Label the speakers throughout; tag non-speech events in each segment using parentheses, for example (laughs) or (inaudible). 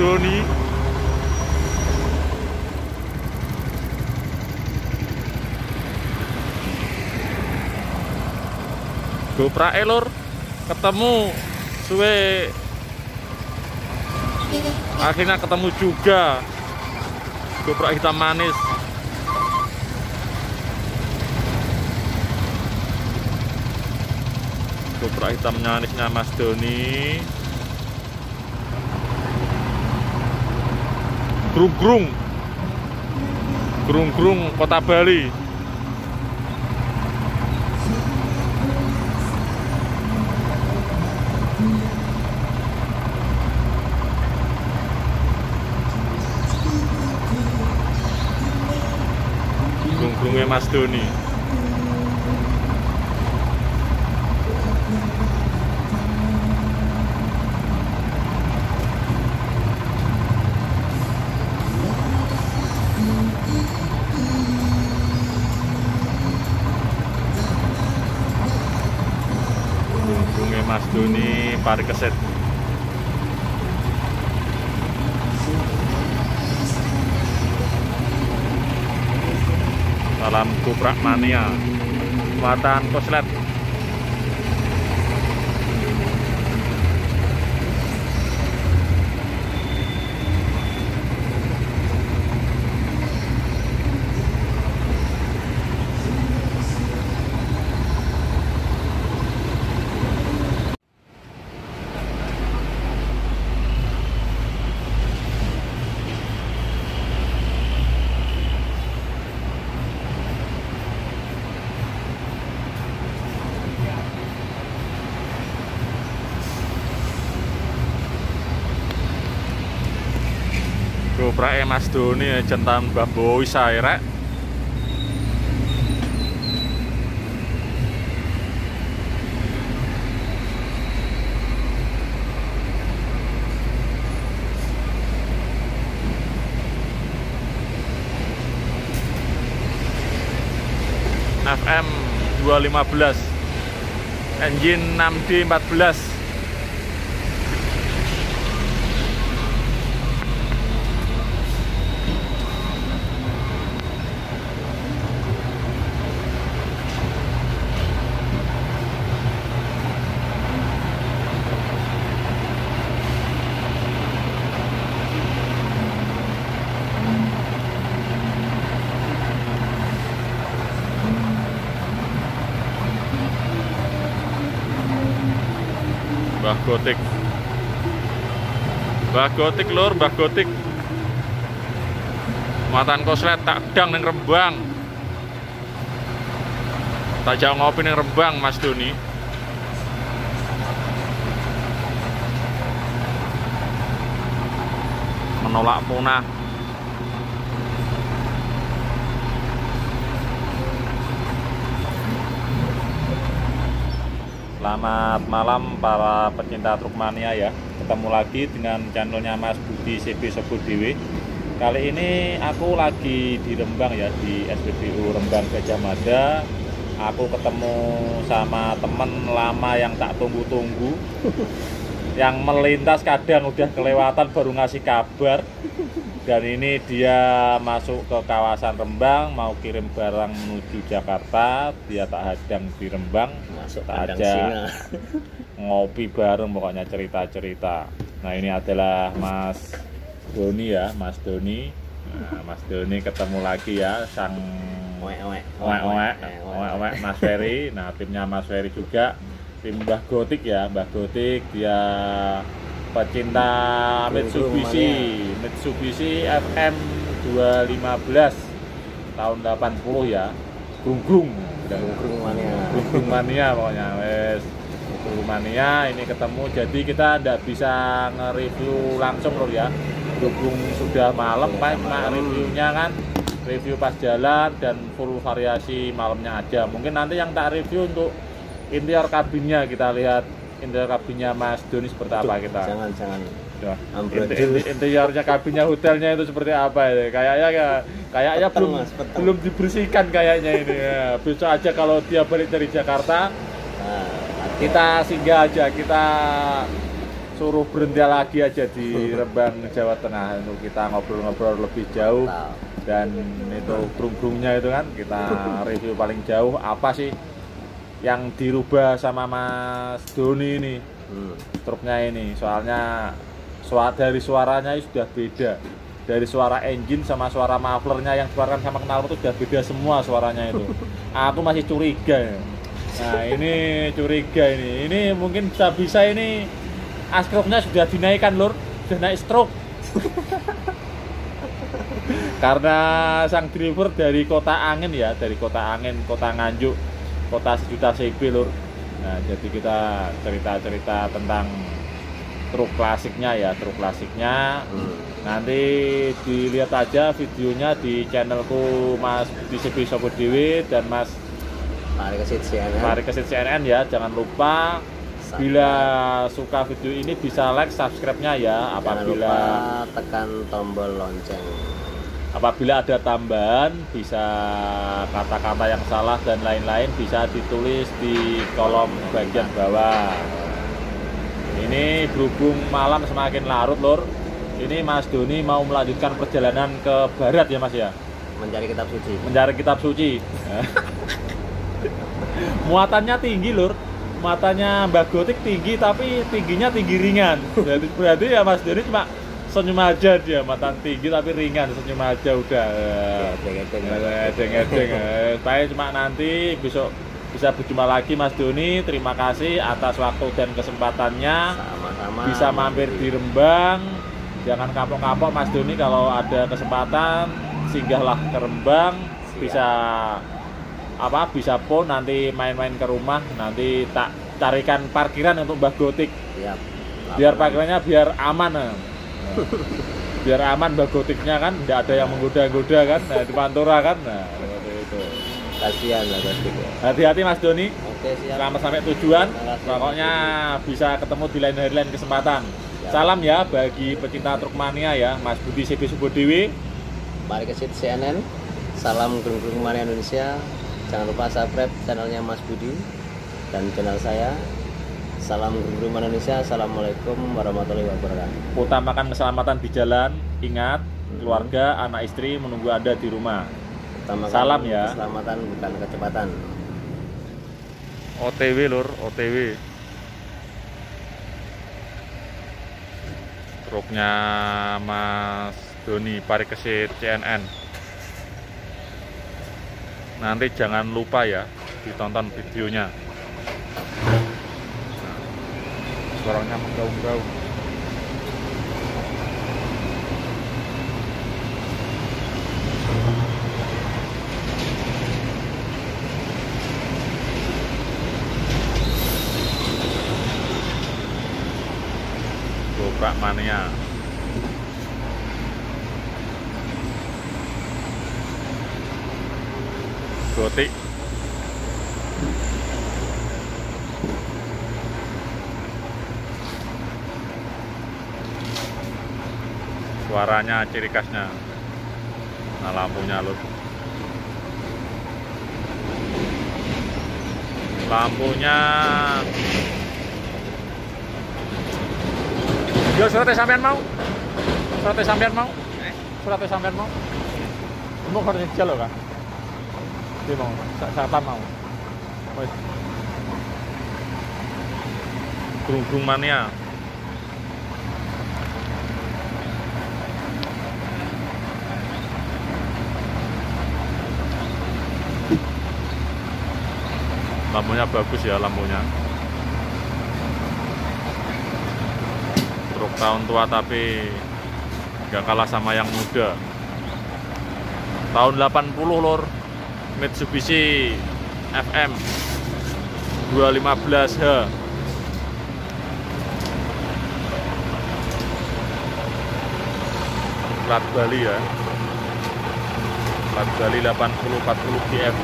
Speaker 1: Doni Gopra elor ketemu suwe. Akhirnya ketemu juga. Gopra hitam manis. Gopra hitam manisnya Mas Doni Grung-grung. Grung-grung kota Bali. Grung-grungnya Mas Doni Grung-grungnya Mas Doni Parikeset Salam Kuprak Mania. Muatan Koslet Goprake Mas Doni centang sae rek. FM 215 engine 6D 14 Mbah Gotik. Mbah Gotik lur, Mbah Gotik. Matan koslet tak dang ning Rembang. Tak jauh ngopi ning Rembang Mas Doni. Menolak punah. Selamat malam para pecinta Trukmania ya. Ketemu lagi dengan channelnya Mas Budi CB Sebut Dewi. Kali ini aku lagi di Rembang ya Di SPBU Rembang Gajah Mada. Aku ketemu sama temen lama yang tak tunggu-tunggu Yang melintas kadang udah kelewatan baru ngasih kabar. Dan ini dia masuk ke kawasan Rembang mau kirim barang menuju Jakarta. Dia tak hadang di Rembang
Speaker 2: masuk
Speaker 1: tak aja
Speaker 2: singa.
Speaker 1: ngopi bareng pokoknya cerita-cerita. Nah ini adalah Mas Doni ya Mas Doni. Nah, Mas Doni ketemu lagi ya sang
Speaker 2: oek, Eh, oek,
Speaker 1: oek, oek, Mas Ferry. Nah, timnya Mas Ferry juga. Tim Mbah Gotik ya, Mbah Gotik dia pecinta Mitsubishi, Mitsubishi FM 215 tahun 80 ya. Grung-grung.
Speaker 2: Grung mania
Speaker 1: Grung mania pokoknya wes. Grung mania ini ketemu jadi kita tidak bisa nge-review langsung loh ya. Berhubung sudah malam, cuma reviewnya kan review pas jalan dan full variasi malamnya aja. Mungkin nanti yang tak review untuk interior kabinnya kita lihat interior kabinnya Mas Doni seperti apa kita.
Speaker 2: jangan jangan
Speaker 1: Ya. Interiornya kabinnya hotelnya itu seperti apa ya? Kayaknya ya- kayaknya
Speaker 2: Peteng,
Speaker 1: belum
Speaker 2: Mas,
Speaker 1: belum dibersihkan kayaknya ini. Ya. Besok aja kalau dia balik dari Jakarta
Speaker 2: nah,
Speaker 1: kita singgah aja kita suruh berhenti lagi aja di Rembang Jawa Tengah untuk kita ngobrol-ngobrol lebih jauh dan itu brung-brungnya itu kan kita review paling jauh apa sih yang dirubah sama Mas Doni ini
Speaker 2: Hmm.
Speaker 1: truknya ini. Soalnya suara dari suaranya itu sudah beda. Dari suara engine sama suara mufflernya yang dikeluarkan sama knalpot itu sudah beda semua suaranya itu. (laughs) Aku masih curiga. Nah ini curiga ini. Ini mungkin bisa bisa ini askroknya sudah dinaikkan lur. Sudah naik stroke. (laughs) Karena sang driver dari kota angin ya dari kota angin kota nganjuk kota sejuta CB lur nah jadi kita cerita-cerita tentang truk klasiknya ya truk klasiknya
Speaker 2: Hmm.
Speaker 1: nanti dilihat aja videonya di channelku Mas di CB Sopo Dewi dan Mas
Speaker 2: Mari ke situ CNN.
Speaker 1: Mari ke CNN ya jangan lupa bila suka video ini bisa like subscribe-nya ya
Speaker 2: Jangan
Speaker 1: apabila
Speaker 2: lupa tekan tombol lonceng.
Speaker 1: Apabila ada tambahan bisa kata-kata yang salah dan lain-lain bisa ditulis di kolom bagian bawah. Ini berhubung malam semakin larut lor ini Mas Doni mau melanjutkan perjalanan ke barat ya Mas ya?
Speaker 2: Mencari kitab suci.
Speaker 1: mencari kitab suci. (laughs) Muatannya tinggi lur. Muatannya Mbak Gotik tinggi tapi tingginya tinggi ringan. Berarti, berarti ya Mas Doni cuma senyum aja dia matan tinggi tapi ringan senyum aja udah
Speaker 2: Edeng-edeng.
Speaker 1: edeng-edeng saya cuma nanti besok bisa berjumpa lagi Mas Doni terima kasih atas waktu dan kesempatannya
Speaker 2: Sama-sama.
Speaker 1: bisa mampir di Rembang jangan kapok-kapok Mas Doni kalau ada kesempatan singgahlah ke Rembang
Speaker 2: Siap.
Speaker 1: bisa apa bisa pun nanti main-main ke rumah nanti tak carikan parkiran untuk Mbah Gotik
Speaker 2: Siap.
Speaker 1: biar parkirannya biar aman. Biar aman Mbah Gotiknya kan tidak ada yang menggoda-goda kan nah, di Pantura kan nah seperti itu
Speaker 2: Kasihan lah Gotik ya.
Speaker 1: hati-hati Mas Doni
Speaker 2: Oke siap.
Speaker 1: selamat sampai tujuan pokoknya bisa ketemu di lain hari lain kesempatan
Speaker 2: Siap.
Speaker 1: salam ya bagi pecinta truk mania ya Mas Budi CB Subodewi
Speaker 2: Mari ke situ CNN. Salam Gerung-Gerung Mania Indonesia. Jangan lupa subscribe channelnya Mas Budi dan channel saya. Salam Mania Indonesia. Assalamualaikum warahmatullahi wabarakatuh.
Speaker 1: utamakan keselamatan di jalan ingat keluarga anak istri menunggu anda di rumah
Speaker 2: Utamakan
Speaker 1: Salam ya.
Speaker 2: Keselamatan bukan kecepatan.
Speaker 1: OTW lur OTW truknya Mas Doni Parikesit CNN nanti jangan lupa ya ditonton videonya nah, suaranya menggaung-gaung Goprak mania Gotik Suaranya ciri khasnya Nah lampunya lur Lampunya Yo suratnya sampean mau? Suratnya sampean mau? Suratnya sampean mau? Mau nyicil loh kan? Dia mau, Satan mau. Wes. Gerung-gerung mania. Lampunya bagus ya lampunya. truk tahun tua tapi nggak kalah sama yang muda. Tahun 80 lor Mitsubishi FM 215H plat Bali ya. Plat Bali 8040 GF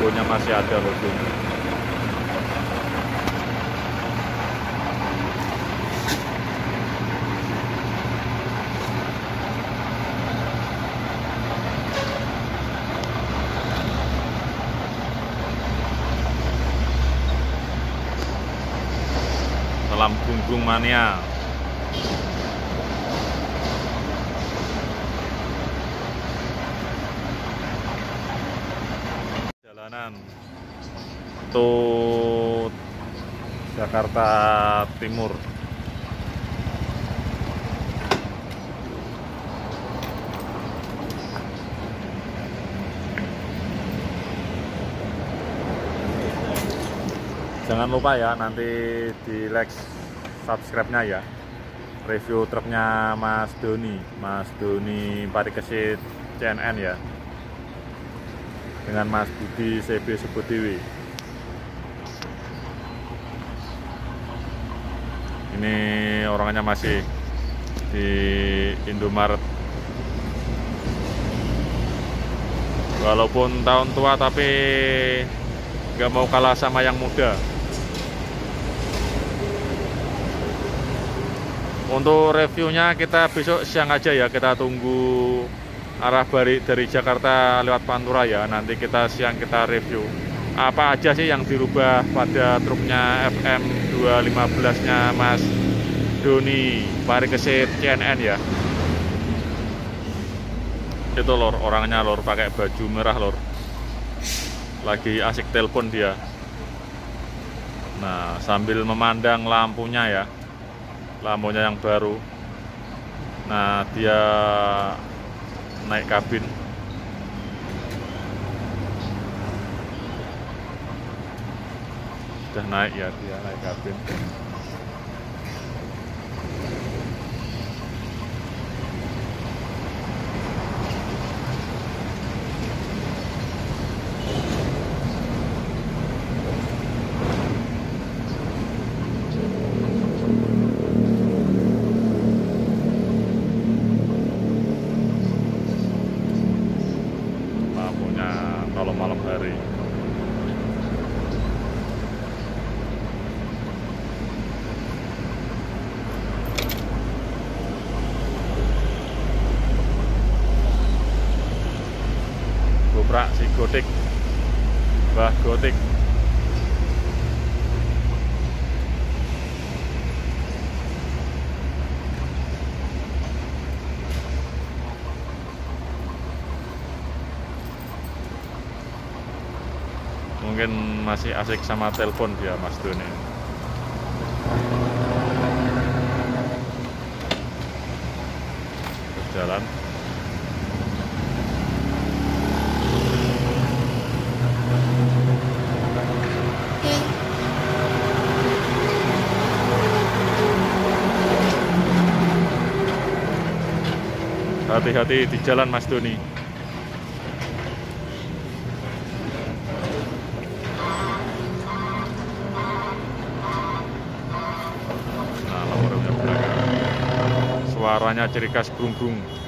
Speaker 1: logonya masih ada logonya Grung Mania jalanan untuk Jakarta Timur. Jangan lupa ya nanti di like subscribe-nya ya. Review truknya Mas Doni Mas Doni Parikesit CNN ya dengan Mas Budi CB Sebudiwi ini orangnya masih di Indomaret. Walaupun tahun tua tapi nggak mau kalah sama yang muda. Untuk reviewnya kita besok siang aja ya, kita tunggu arah balik dari Jakarta lewat Pantura ya. Nanti kita siang kita review. Apa aja sih yang dirubah pada truknya FM 215-nya Mas Doni Parikesit CNN ya. Itu lor, orangnya lor pakai baju merah lor. Lagi asik telepon dia. Nah, sambil memandang lampunya ya lampunya yang baru nah dia naik kabin. Sudah naik ya dia naik kabin kalau malam hari Goprak si Gotik Mbah Gotik. Mungkin masih asik sama telepon dia Mas Doni. Jalan hati-hati di jalan Mas Doni. Suaranya ciri khas brung-brung